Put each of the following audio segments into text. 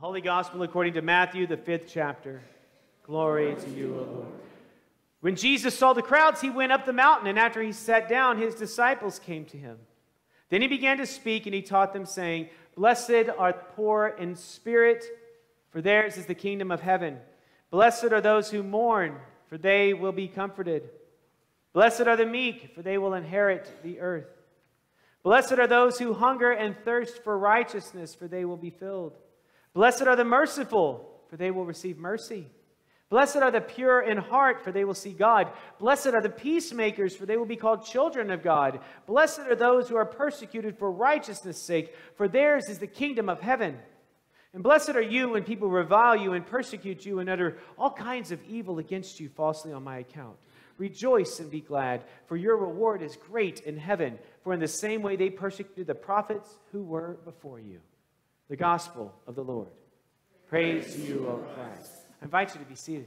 Holy Gospel according to Matthew, the fifth chapter. Glory to you, O Lord. When Jesus saw the crowds, he went up the mountain, and after he sat down, his disciples came to him. Then he began to speak, and he taught them, saying, Blessed are the poor in spirit, for theirs is the kingdom of heaven. Blessed are those who mourn, for they will be comforted. Blessed are the meek, for they will inherit the earth. Blessed are those who hunger and thirst for righteousness, for they will be filled. Blessed are the merciful, for they will receive mercy. Blessed are the pure in heart, for they will see God. Blessed are the peacemakers, for they will be called children of God. Blessed are those who are persecuted for righteousness' sake, for theirs is the kingdom of heaven. And blessed are you when people revile you and persecute you and utter all kinds of evil against you falsely on my account. Rejoice and be glad, for your reward is great in heaven. For in the same way they persecuted the prophets who were before you the gospel of the Lord. Praise to you, O Christ. I invite you to be seated.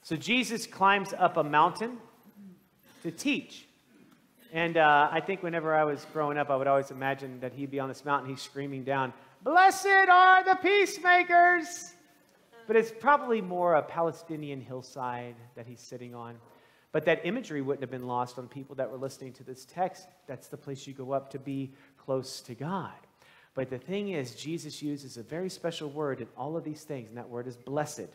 So Jesus climbs up a mountain to teach. And uh, I think whenever I was growing up, I would always imagine that he'd be on this mountain, he's screaming down, Blessed are the peacemakers! But it's probably more a Palestinian hillside that he's sitting on. But that imagery wouldn't have been lost on people that were listening to this text. That's the place you go up to be close to God. But the thing is, Jesus uses a very special word in all of these things, and that word is blessed.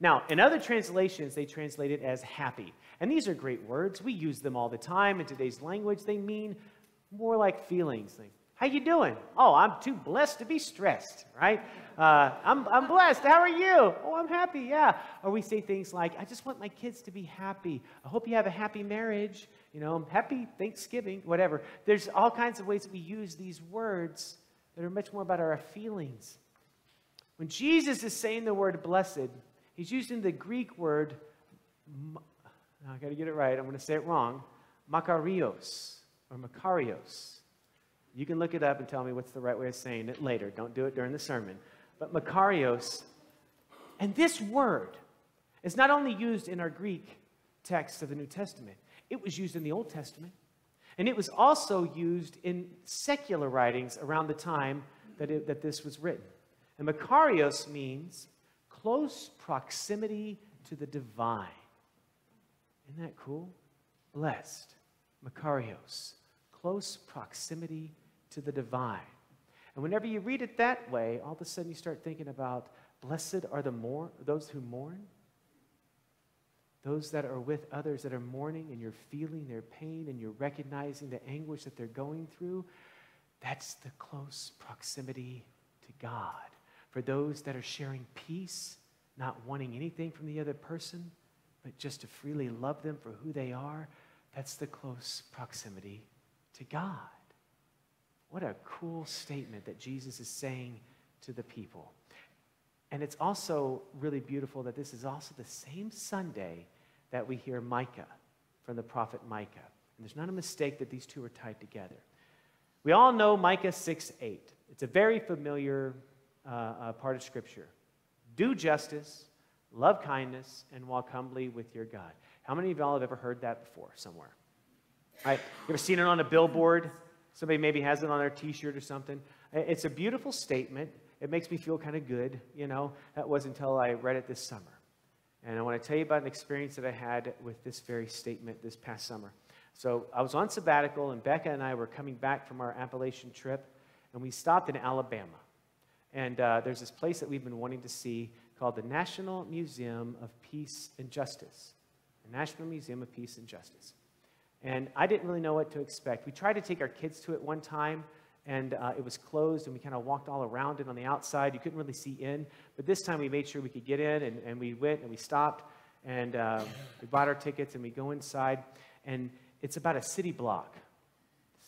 Now, in other translations, they translate it as happy. And these are great words. We use them all the time in today's language. They mean more like feelings. Like, how you doing? Oh, I'm too blessed to be stressed, right? Uh, I'm, I'm blessed. How are you? Oh, I'm happy, yeah. Or we say things like, I just want my kids to be happy. I hope you have a happy marriage. You know, happy Thanksgiving, whatever. There's all kinds of ways that we use these words that are much more about our feelings. When Jesus is saying the word blessed, he's using the Greek word, I got to get it right, I'm going to say it wrong, makarios or makarios. You can look it up and tell me what's the right way of saying it later. Don't do it during the sermon. But Makarios, and this word is not only used in our Greek text of the New Testament, it was used in the Old Testament. And it was also used in secular writings around the time that, it, that this was written. And Makarios means close proximity to the divine. Isn't that cool? Blessed. Makarios. Close proximity to the divine. And whenever you read it that way, all of a sudden you start thinking about blessed are the more those who mourn, those that are with others that are mourning and you're feeling their pain and you're recognizing the anguish that they're going through. That's the close proximity to God. For those that are sharing peace, not wanting anything from the other person, but just to freely love them for who they are, that's the close proximity to God. What a cool statement that Jesus is saying to the people. And it's also really beautiful that this is also the same Sunday that we hear Micah from the prophet Micah. And there's not a mistake that these two are tied together. We all know Micah 6 8. It's a very familiar uh, uh, part of Scripture. Do justice, love kindness, and walk humbly with your God. How many of y'all have ever heard that before somewhere? Right? You ever seen it on a billboard? Somebody maybe has it on their t shirt or something. It's a beautiful statement. It makes me feel kind of good, you know. That was until I read it this summer. And I want to tell you about an experience that I had with this very statement this past summer. So I was on sabbatical, and Becca and I were coming back from our Appalachian trip, and we stopped in Alabama. And uh, there's this place that we've been wanting to see called the National Museum of Peace and Justice. The National Museum of Peace and Justice. And I didn't really know what to expect. We tried to take our kids to it one time, and uh, it was closed, and we kind of walked all around it on the outside. You couldn't really see in. But this time we made sure we could get in, and, and we went and we stopped, and uh, we bought our tickets, and we go inside. And it's about a city block.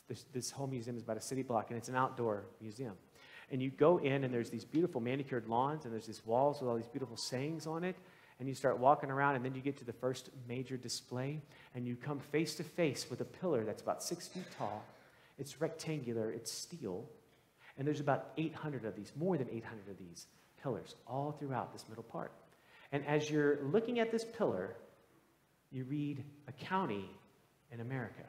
This, this whole museum is about a city block, and it's an outdoor museum. And you go in, and there's these beautiful manicured lawns, and there's these walls with all these beautiful sayings on it and you start walking around, and then you get to the first major display, and you come face to face with a pillar that's about six feet tall. It's rectangular, it's steel, and there's about 800 of these, more than 800 of these pillars all throughout this middle part. And as you're looking at this pillar, you read a county in America.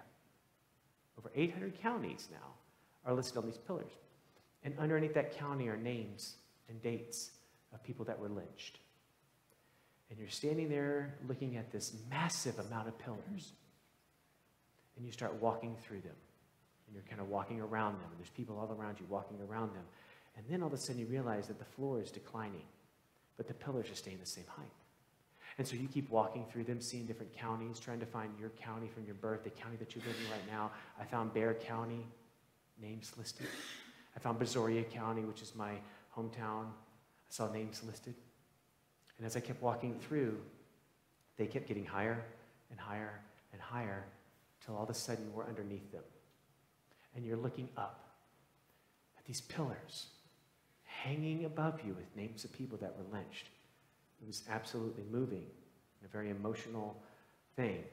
Over 800 counties now are listed on these pillars. And underneath that county are names and dates of people that were lynched. And you're standing there looking at this massive amount of pillars. And you start walking through them. And you're kind of walking around them. And there's people all around you walking around them. And then all of a sudden you realize that the floor is declining, but the pillars are staying the same height. And so you keep walking through them, seeing different counties, trying to find your county from your birth, the county that you live in right now. I found Bexar County, names listed. I found Brazoria County, which is my hometown. I saw names listed. And as I kept walking through, they kept getting higher and higher and higher until all of a sudden we're underneath them. And you're looking up at these pillars hanging above you with names of people that were lynched. It was absolutely moving, a very emotional thing.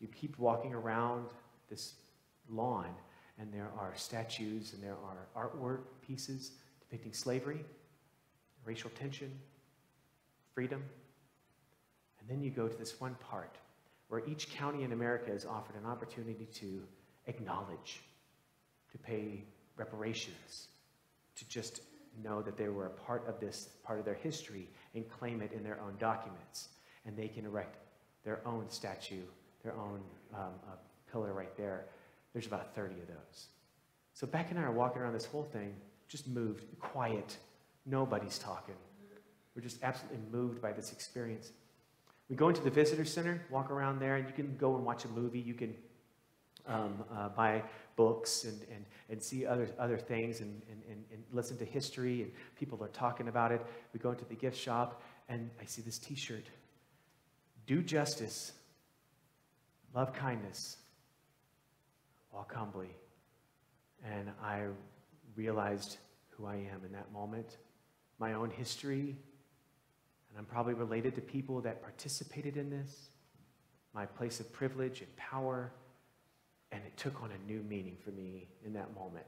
You keep walking around this lawn, and there are statues and there are artwork pieces depicting slavery, racial tension, freedom. And then you go to this one part where each county in America is offered an opportunity to acknowledge, to pay reparations, to just know that they were a part of this, part of their history, and claim it in their own documents. And they can erect their own statue, their own um, uh, pillar right there. There's about 30 of those. So Beck and I are walking around this whole thing, just moved, quiet. Nobody's talking. We're just absolutely moved by this experience. We go into the visitor center, walk around there, and you can go and watch a movie. You can um, uh, buy books and, and, and see other, other things and, and, and listen to history, and people are talking about it. We go into the gift shop, and I see this t shirt Do justice, love kindness, walk humbly. And I realized who I am in that moment, my own history, and I'm probably related to people that participated in this, my place of privilege and power and it took on a new meaning for me in that moment.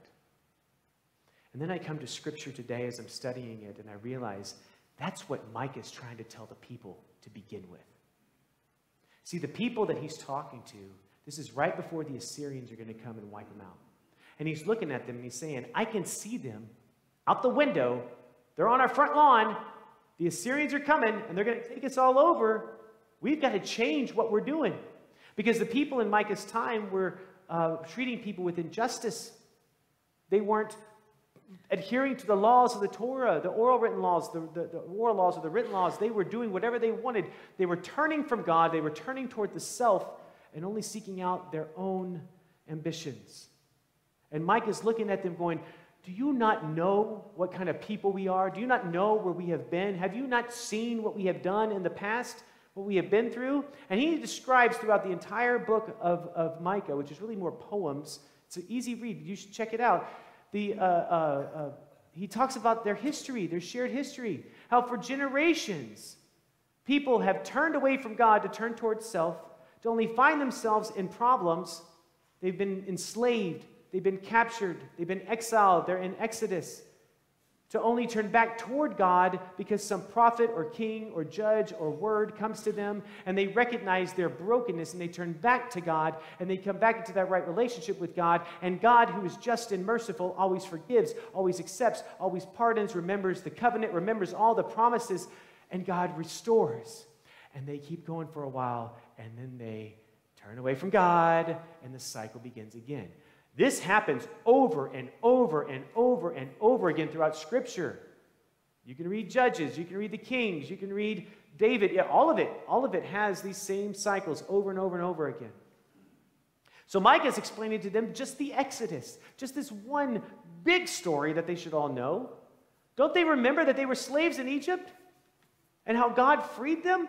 And then I come to Scripture today as I'm studying it, and I realize that's what Micah is trying to tell the people to begin with. See, the people that he's talking to, this is right before the Assyrians are going to come and wipe them out. And he's looking at them and he's saying, I can see them out the window. They're on our front lawn. The Assyrians are coming and they're going to take us all over. We've got to change what we're doing. Because the people in Micah's time were uh, treating people with injustice. They weren't adhering to the laws of the Torah, the oral written laws, the, the, the, oral laws or the written laws. They were doing whatever they wanted. They were turning from God, they were turning toward the self and only seeking out their own ambitions. And Micah is looking at them going, Do you not know what kind of people we are? Do you not know where we have been? Have you not seen what we have done in the past? what we have been through. And he describes throughout the entire book of, of Micah, which is really more poems. It's an easy read. You should check it out. The, uh, uh, uh, he talks about their history, their shared history, how for generations people have turned away from God to turn towards self, to only find themselves in problems. They've been enslaved, they've been captured, they've been exiled, they're in Exodus to only turn back toward God because some prophet or king or judge or word comes to them and they recognize their brokenness and they turn back to God and they come back into that right relationship with God. And God, who is just and merciful, always forgives, always accepts, always pardons, remembers the covenant, remembers all the promises, and God restores. And they keep going for a while and then they turn away from God and the cycle begins again. This happens over and over and over and over again throughout Scripture. You can read Judges, you can read the Kings, you can read David. Yeah, all of it, all of it has these same cycles over and over and over again. So Micah is explaining to them just the Exodus, just this one big story that they should all know. Don't they remember that they were slaves in Egypt and how God freed them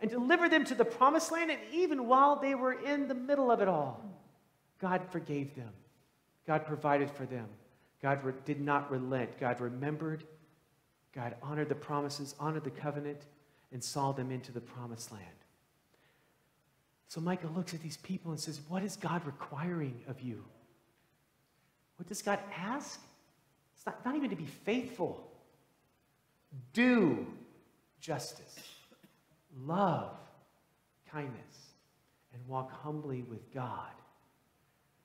and delivered them to the promised land, and even while they were in the middle of it all? God forgave them. God provided for them. God did not relent. God remembered. God honored the promises, honored the covenant, and saw them into the promised land. So Micah looks at these people and says, What is God requiring of you? What does God ask? It's not, not even to be faithful. Do justice, love kindness, and walk humbly with God.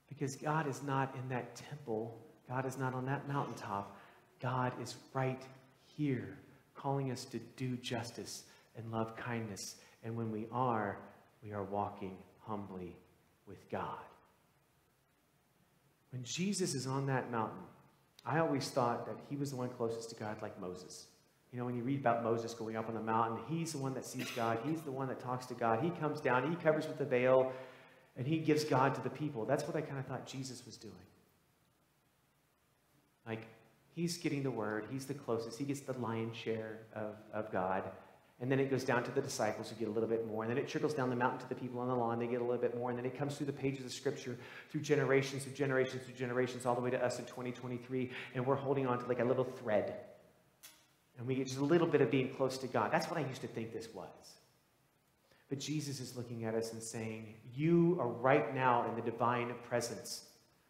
Because God is not in that temple, God is not on that mountaintop. God is right here, calling us to do justice and love kindness. And when we are, we are walking humbly with God. When Jesus is on that mountain, I always thought that he was the one closest to God, like Moses. You know, when you read about Moses going up on the mountain, he's the one that sees God. He's the one that talks to God. He comes down, he covers with the veil, and he gives God to the people. That's what I kind of thought Jesus was doing. Like, he's getting the word, he's the closest, he gets the lion's share of, of God. And then it goes down to the disciples who get a little bit more. And then it trickles down the mountain to the people on the lawn. They get a little bit more. And then it comes through the pages of Scripture, through generations, through generations, through generations, all the way to us in 2023. And we're holding on to like a little thread. And we get just a little bit of being close to God. That's what I used to think this was. But Jesus is looking at us and saying, You are right now in the divine presence.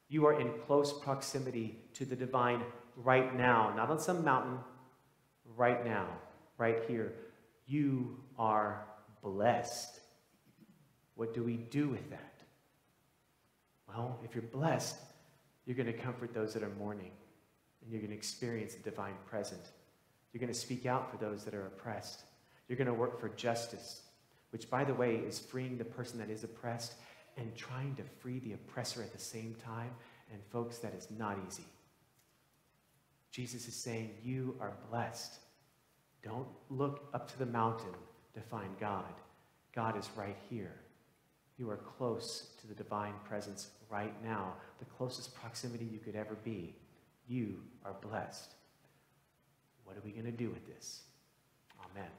You are in close proximity to the divine right now, not on some mountain, right now, right here. You are blessed. What do we do with that? Well, if you're blessed, you're going to comfort those that are mourning, and you're going to experience the divine present. You're going to speak out for those that are oppressed. You're going to work for justice, which, by the way, is freeing the person that is oppressed and trying to free the oppressor at the same time. And, folks, that is not easy. Jesus is saying, You are blessed. Don't look up to the mountain to find God. God is right here. You are close to the divine presence right now, the closest proximity you could ever be. You are blessed. What are we going to do with this? Amen.